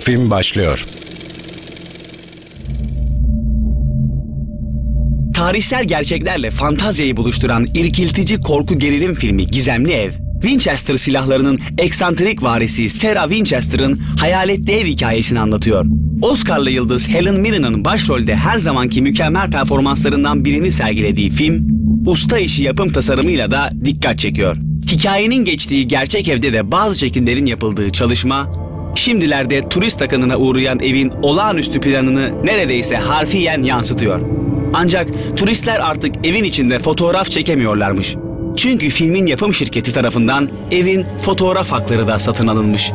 Film başlıyor. Tarihsel gerçeklerle fantazyayı buluşturan irkiltici korku gerilim filmi Gizemli Ev, Winchester silahlarının eksantrik varisi Sarah Winchester'ın hayaletli ev hikayesini anlatıyor. Oscar'lı yıldız Helen Mirren'ın başrolde her zamanki mükemmel performanslarından birini sergilediği film, usta işi yapım tasarımıyla da dikkat çekiyor. Hikayenin geçtiği gerçek evde de bazı çekimlerin yapıldığı çalışma, şimdilerde turist akınına uğrayan evin olağanüstü planını neredeyse harfiyen yansıtıyor. Ancak turistler artık evin içinde fotoğraf çekemiyorlarmış. Çünkü filmin yapım şirketi tarafından evin fotoğraf hakları da satın alınmış.